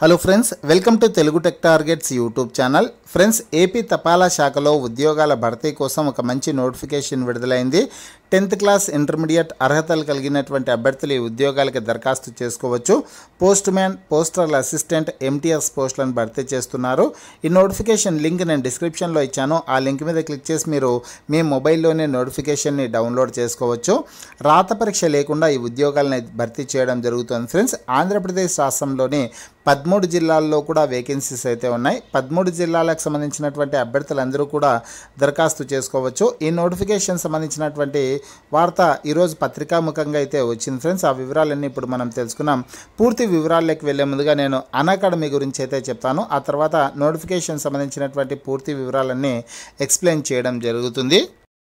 Hello friends welcome to Telugu tech targets YouTube channel friends AP తపాలా శాఖలో ఉద్యోగాల భర్తీ కోసం ఒక మంచి నోటిఫికేషన్ విడుదలైంది. టెన్త్ క్లాస్ ఇంటర్మీడియట్ అర్హతలు కలిగినటువంటి అభ్యర్థులు ఈ ఉద్యోగాలకి దరఖాస్తు చేసుకోవచ్చు. Postman postal assistant MTS పోస్టులను భర్తీ చేస్తున్నారు. ఈ నోటిఫికేషన్ లింక్ నేను డిస్క్రిప్షన్లో ఇచ్చాను. ఆ లింక్ మీద క్లిక్ చేసి మీరు మీ మొబైల్లోనే నోటిఫికేషన్ని డౌన్లోడ్ చేసుకోవచ్చు. రాత పరీక్ష లేకుండా ఈ ఉద్యోగాలను భర్తీ చేయడం జరుగుతుంది ఫ్రెండ్స్. ఆంధ్రప్రదేశ్ రాష్ట్రంలోని పదమూడు జిల్లాల్లో కూడా వేకెన్సీస్ అయితే ఉన్నాయి. పదమూడు జిల్లాలకు సంబంధించినటువంటి అభ్యర్థులందరూ కూడా దరఖాస్తు చేసుకోవచ్చు. ఈ నోటిఫికేషన్ సంబంధించినటువంటి వార్త ఈరోజు పత్రికాముఖంగా అయితే వచ్చింది. ఫ్రెండ్స్ ఆ వివరాలన్నీ ఇప్పుడు మనం తెలుసుకున్నాం. పూర్తి వివరాల్లోకి వెళ్ళే ముందుగా నేను అనకాడమీ గురించి అయితే చెప్తాను. ఆ తర్వాత నోటిఫికేషన్ సంబంధించినటువంటి పూర్తి వివరాలన్నీ ఎక్స్ప్లెయిన్ చేయడం జరుగుతుంది.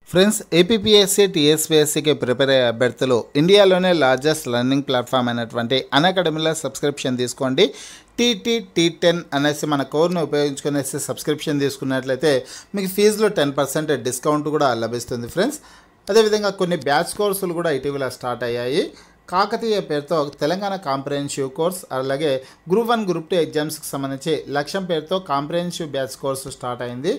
ఫ్రెండ్స్ ఏపీపీఎస్సీ టీఎస్పీఎస్సీకి ప్రిపేర్ అయ్యే అభ్యర్థులు ఇండియాలోనే లార్జెస్ట్ లర్నింగ్ ప్లాట్ఫామ్ అయినటువంటి అకాడమీలో సబ్స్క్రిప్షన్ తీసుకోండి. టీటీ టీ టెన్ అనేసి మన కోర్ను ఉపయోగించుకునేసి సబ్స్క్రిప్షన్ తీసుకున్నట్లయితే మీకు ఫీజులో టెన్ పర్సెంట్ డిస్కౌంట్ కూడా లభిస్తుంది. ఫ్రెండ్స్ అదేవిధంగా కొన్ని బ్యాచ్ కోర్సులు కూడా ఇటీవల స్టార్ట్ అయ్యాయి. కాకతీయ పేరుతో తెలంగాణ కాంప్రహెన్సివ్ కోర్స్ అలాగే గ్రూప్ వన్ గ్రూప్ టూ ఎగ్జామ్స్కి సంబంధించి లక్ష్యం పేరుతో కాంప్రహెన్సివ్ బ్యాచ్ కోర్సు స్టార్ట్ అయింది.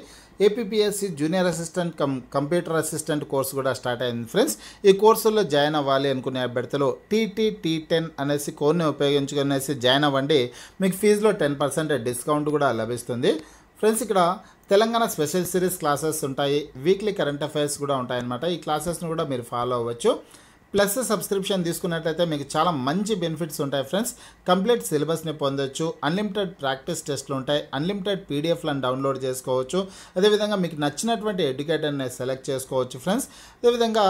APPSC junior assistant cum computer assistant course కూడా స్టార్ట్ అయింది ఫ్రెండ్స్. ఈ కోర్సుల్లో జాయిన్ అవ్వాలి అనుకునే అభ్యర్థులు టీటీ టీ టెన్ అనేసి కోడ్ని ఉపయోగించుకునేసి జాయిన్ అవ్వండి. మీకు ఫీజులో టెన్ పర్సెంట్ డిస్కౌంట్ కూడా లభిస్తుంది. ఫ్రెండ్స్ ఇక్కడ తెలంగాణ స్పెషల్ సిరీస్ క్లాసెస్ ఉంటాయి. వీక్లీ కరెంట్ అఫైర్స్ కూడా ఉంటాయన్నమాట. ఈ క్లాసెస్ను కూడా మీరు ఫాలో అవ్వచ్చు. ప్లస్ సబ్స్క్రిప్షన్ తీసుకున్నట్లయితే మీకు చాలా మంచి బెనిఫిట్స్ ఉంటాయి ఫ్రెండ్స్. కంప్లీట్ సిలబస్ని పొందొచ్చు అన్లిమిటెడ్ ప్రాక్టీస్ టెస్ట్లు ఉంటాయి అన్లిమిటెడ్ పీడిఎఫ్లను డౌన్లోడ్ చేసుకోవచ్చు. అదేవిధంగా మీకు నచ్చినటువంటి ఎడ్యుకేటర్ని సెలెక్ట్ చేసుకోవచ్చు ఫ్రెండ్స్. అదేవిధంగా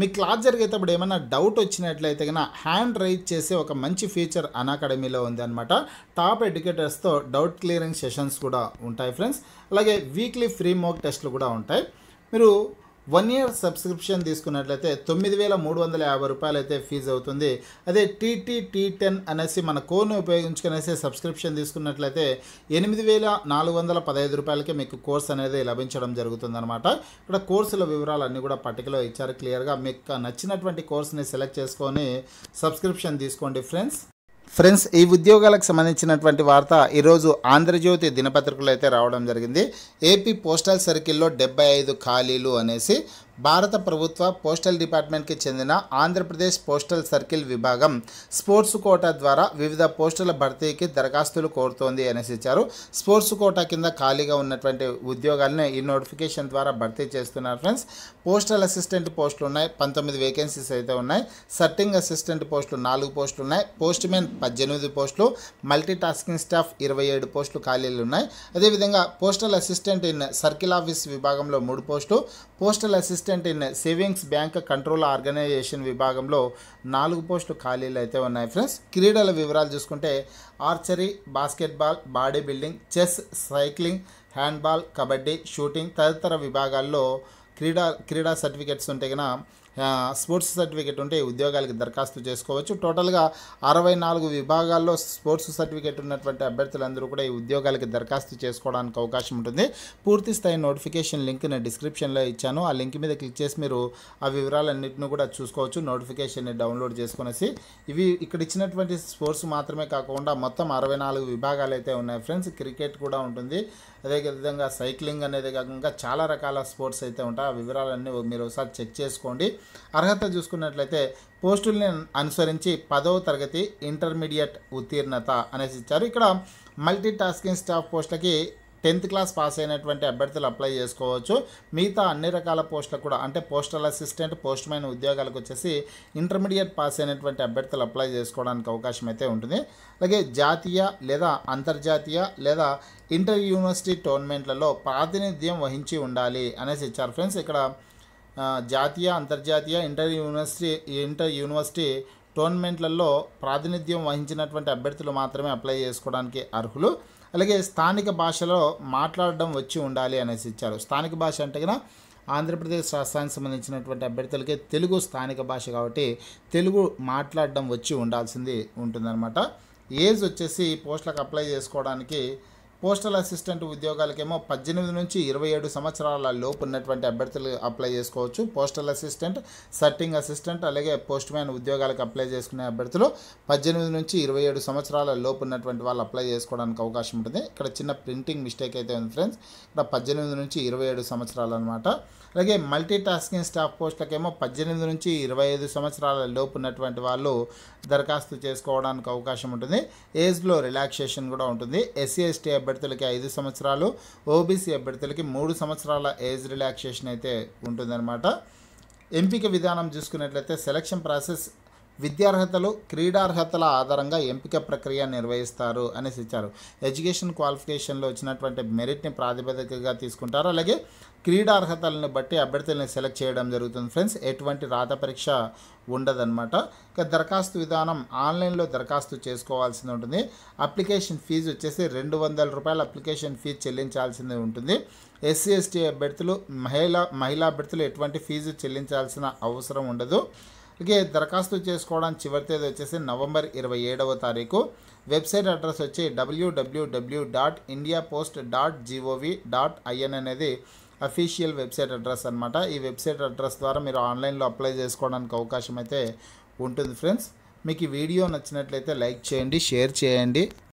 మీ క్లాస్ జరిగేటప్పుడు ఏమైనా డౌట్ వచ్చినట్లయితే కన్నా హ్యాండ్ రైజ్ చేసే ఒక మంచి ఫీచర్ అకాడమీలో ఉంది అనమాట టాప్ ఎడ్యుకేటర్స్తో డౌట్ క్లియరింగ్ సెషన్స్ కూడా ఉంటాయి ఫ్రెండ్స్. అలాగే వీక్లీ ఫ్రీ మోక్ టెస్ట్లు కూడా ఉంటాయి. మీరు వన్ ఇయర్ సబ్స్క్రిప్షన్ తీసుకున్నట్లయితే తొమ్మిది వేల మూడు వందల యాభై రూపాయలు అయితే ఫీజు అవుతుంది. అదే టీటీ టీ టెన్ అనేసి మన కోడ్ను ఉపయోగించుకునేసి సబ్స్క్రిప్షన్ తీసుకున్నట్లయితే ఎనిమిది వేల నాలుగు వందల పదహైదు రూపాయలకే మీకు కోర్స్ అనేది లభించడం జరుగుతుందనమాట ఇక్కడ కోర్సుల వివరాలు అన్నీ కూడా పట్టికలో ఇచ్చారు. క్లియర్గా మీకు నచ్చినటువంటి కోర్స్ని సెలెక్ట్ చేసుకొని సబ్స్క్రిప్షన్ తీసుకోండి ఫ్రెండ్స్. ఫ్రెండ్స్ ఈ ఉద్యోగాలకు సంబంధించినటువంటి వార్త ఈరోజు ఆంధ్రజ్యోతి దినపత్రికలో అయితే రావడం జరిగింది. ఏపీ పోస్టల్ సర్కిల్లో డెబ్బై ఐదు ఖాళీలు అనేసి భారత ప్రభుత్వ పోస్టల్ డిపార్ట్మెంట్కి చెందిన ఆంధ్రప్రదేశ్ పోస్టల్ సర్కిల్ విభాగం స్పోర్ట్స్ కోటా ద్వారా వివిధ పోస్టుల భర్తీకి దరఖాస్తులు కోరుతోంది అనేసి ఇచ్చారు. స్పోర్ట్స్ కోటా కింద ఖాళీగా ఉన్నటువంటి ఉద్యోగాలను ఈ నోటిఫికేషన్ ద్వారా భర్తీ చేస్తున్నారు ఫ్రెండ్స్. పోస్టల్ అసిస్టెంట్ పోస్టులు ఉన్నాయి పంతొమ్మిది వేకెన్సీస్ అయితే ఉన్నాయి. సర్టింగ్ అసిస్టెంట్ పోస్టులు నాలుగు పోస్టులు ఉన్నాయి. పోస్ట్ మెన్ పద్దెనిమిది పోస్టులు మల్టీ టాస్కింగ్ స్టాఫ్ ఇరవై ఏడు పోస్టులు ఖాళీలు ఉన్నాయి. అదేవిధంగా postal assistant in circle office విభాగంలో మూడు పోస్టులు postal assistant in savings bank control organisation విభాగంలో నాలుగు పోస్టులు ఖాళీలు అయితే ఉన్నాయి ఫ్రెండ్స్. క్రీడల వివరాలు చూసుకుంటే archery basketball body building chess cycling handball kabaddi shooting తదితర విభాగాల్లో క్రీడా క్రీడా సర్టిఫికెట్స్ ఉంటే కనుక స్పోర్ట్స్ సర్టిఫికేట్ ఉంటే ఉద్యోగాలకి దరఖాస్తు చేసుకోవచ్చు. టోటల్గా అరవై నాలుగు విభాగాల్లో స్పోర్ట్స్ సర్టిఫికేట్ ఉన్నటువంటి అభ్యర్థులందరూ కూడా ఈ ఉద్యోగాలకి దరఖాస్తు చేసుకోవడానికి అవకాశం ఉంటుంది. పూర్తి స్థాయి నోటిఫికేషన్ లింక్ నేను డిస్క్రిప్షన్లో ఇచ్చాను. ఆ లింక్ మీద క్లిక్ చేసి మీరు ఆ వివరాలన్నింటినీ కూడా చూసుకోవచ్చు. నోటిఫికేషన్ని డౌన్లోడ్ చేసుకునేసి ఇవి ఇక్కడ ఇచ్చినటువంటి స్పోర్ట్స్ మాత్రమే కాకుండా మొత్తం అరవై నాలుగు విభాగాలు అయితే ఉన్నాయి ఫ్రెండ్స్. క్రికెట్ కూడా ఉంటుంది. అదేవిధంగా సైక్లింగ్ అనేది కాకుండా చాలా రకాల స్పోర్ట్స్ అయితే ఉంటాయి. ఆ వివరాలన్నీ మీరు ఒకసారి చెక్ చేసుకోండి. అర్హత చూసుకున్నట్లయితే పోస్టుల్ని అనుసరించి పదవ తరగతి ఇంటర్మీడియట్ ఉత్తీర్ణత అనేసి ఇచ్చారు. ఇక్కడ మల్టీ టాస్కింగ్ స్టాఫ్ పోస్టులకి టెన్త్ క్లాస్ పాస్ అయినటువంటి అభ్యర్థులు అప్లై చేసుకోవచ్చు. మిగతా అన్ని రకాల పోస్టులకు కూడా అంటే పోస్టల్ అసిస్టెంట్ పోస్ట్ మ్యాన్ ఉద్యోగాలకు వచ్చేసి ఇంటర్మీడియట్ పాస్ అయినటువంటి అభ్యర్థులు అప్లై చేసుకోవడానికి అవకాశం అయితే ఉంటుంది. అలాగే జాతీయ లేదా అంతర్జాతీయ లేదా ఇంటర్ యూనివర్సిటీ టోర్నమెంట్లలో ప్రాతినిధ్యం వహించి ఉండాలి అనేసి ఇచ్చారు. ఫ్రెండ్స్ ఇక్కడ జాతీయ అంతర్జాతీయ ఇంటర్ యూనివర్సిటీ ఇంటర్ యూనివర్సిటీ టోర్నమెంట్లలో ప్రాతినిధ్యం వహించినటువంటి అభ్యర్థులు మాత్రమే అప్లై చేసుకోవడానికి అర్హులు. అలాగే స్థానిక భాషలో మాట్లాడడం వచ్చి ఉండాలి అనేసి ఇచ్చారు. స్థానిక భాష అంటే కదా ఆంధ్రప్రదేశ్ రాష్ట్రానికి సంబంధించినటువంటి అభ్యర్థులకి తెలుగు స్థానిక భాష కాబట్టి తెలుగు మాట్లాడడం వచ్చి ఉండాల్సింది ఉంటుందన్నమాట. ఏజ్ వచ్చేసి పోస్టులకు అప్లై చేసుకోవడానికి పోస్టల్ అసిస్టెంట్ ఉద్యోగాలకేమో పద్దెనిమిది నుంచి ఇరవై ఏడు సంవత్సరాల లోపు ఉన్నటువంటి అభ్యర్థులు అప్లై చేసుకోవచ్చు. పోస్టల్ అసిస్టెంట్ సర్టింగ్ అసిస్టెంట్ అలాగే పోస్ట్ మ్యాన్ ఉద్యోగాలకు అప్లై చేసుకునే అభ్యర్థులు పద్దెనిమిది నుంచి ఇరవై ఏడు సంవత్సరాల లోపు ఉన్నటువంటి వాళ్ళు అప్లై చేసుకోవడానికి అవకాశం ఉంటుంది. ఇక్కడ చిన్న ప్రింటింగ్ మిస్టేక్ అయితే ఉంది ఫ్రెండ్స్ ఇక్కడ పద్దెనిమిది నుంచి ఇరవై ఏడు సంవత్సరాలు అనమాట అలాగే మల్టీ టాస్కింగ్ స్టాఫ్ పోస్టులకేమో పద్దెనిమిది నుంచి ఇరవై ఐదు సంవత్సరాల లోపు ఉన్నటువంటి వాళ్ళు దరఖాస్తు చేసుకోవడానికి అవకాశం ఉంటుంది. ఏజ్లో రిలాక్సేషన్ కూడా ఉంటుంది. ఎస్సీ ఎస్టీ అభ్యర్థులకి ఐదు సంవత్సరాలు ఓబీసీ అభ్యర్థులకి మూడు సంవత్సరాల ఏజ్ రిలాక్సేషన్ అయితే ఉంటుందన్నమాట. ఎంపిక విధానం చూసుకున్నట్లయితే సెలక్షన్ ప్రాసెస్ విద్యార్హతలు క్రీడార్హతల ఆధారంగా ఎంపిక ప్రక్రియ నిర్వహిస్తారు అనేసి ఇచ్చారు. ఎడ్యుకేషన్ క్వాలిఫికేషన్లో వచ్చినటువంటి మెరిట్ని ప్రాతిపదికగా తీసుకుంటారు. అలాగే క్రీడార్హతలను బట్టి అభ్యర్థులను సెలెక్ట్ చేయడం జరుగుతుంది ఫ్రెండ్స్. ఎటువంటి రాత పరీక్ష ఉండదన్నమాట. ఇక దరఖాస్తు విధానం ఆన్లైన్లో దరఖాస్తు చేసుకోవాల్సి ఉంటుంది. అప్లికేషన్ ఫీజు వచ్చేసి రెండు వందల రూపాయల అప్లికేషన్ ఫీజు చెల్లించాల్సింది ఉంటుంది. ఎస్సీ ఎస్టీ అభ్యర్థులు మహిళా మహిళా అభ్యర్థులు ఎటువంటి ఫీజు చెల్లించాల్సిన అవసరం ఉండదు. అలాగే దరఖాస్తు చేసుకోవడానికి చివరి తేదీ వచ్చేసి నవంబర్ ఇరవై ఏడవ తారీఖు. వెబ్సైట్ అడ్రస్ వచ్చి W W W dot India post dot G O V dot I N అనేది అఫీషియల్ వెబ్సైట్ అడ్రస్ అనమాట ఈ వెబ్సైట్ అడ్రస్ ద్వారా మీరు ఆన్లైన్లో అప్లై చేసుకోవడానికి అవకాశం అయితే ఉంటుంది ఫ్రెండ్స్. మీకు ఈ వీడియో నచ్చినట్లయితే లైక్ చేయండి షేర్ చేయండి.